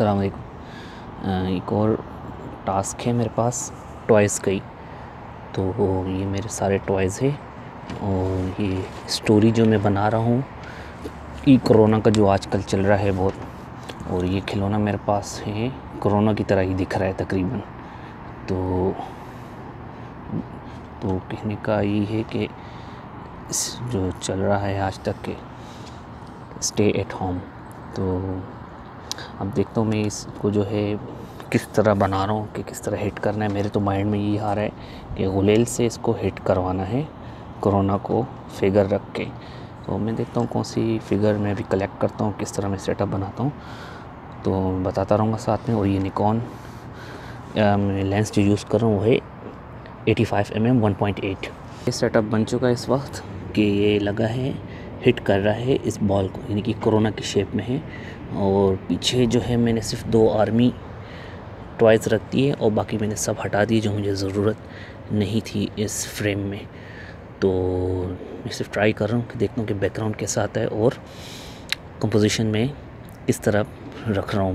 अस्सलाम एक और टास्क है मेरे पास टॉयज़ का ही। तो ये मेरे सारे टॉयज़ है और ये स्टोरी जो मैं बना रहा हूँ कि कोरोना का जो आजकल चल रहा है बहुत, और ये खिलौना मेरे पास है कोरोना की तरह ही दिख रहा है तकरीबन। तो तो कहने का ये है कि जो चल रहा है आज तक के स्टे एट होम तो अब देखता हूँ मैं इसको जो है किस तरह बना रहा हूँ, कि किस तरह हिट करना है। मेरे तो माइंड में यही आ रहा है कि गुलेल से इसको हिट करवाना है कोरोना को फिगर रख के। तो मैं देखता हूँ कौन सी फिगर मैं भी कलेक्ट करता हूँ, किस तरह मैं सेटअप बनाता हूँ। तो बताता रहूँगा साथ में, और ये निकॉन लेंस जो यूज़ कर रहा हूँ वो है eighty five M M one point eight ये सेटअप बन चुका है इस वक्त, कि ये लगा है हिट कर रहा है इस बॉल को, यानी कि कोरोना की शेप में है। और पीछे जो है मैंने सिर्फ़ दो आर्मी टॉयज़ रख दिए और बाकी मैंने सब हटा दिए जो मुझे ज़रूरत नहीं थी इस फ्रेम में। तो मैं सिर्फ़ ट्राई कर रहा हूँ कि देखता हूँ कि बैकग्राउंड कैसा आता है और कंपोजिशन में किस तरह रख रहा हूँ।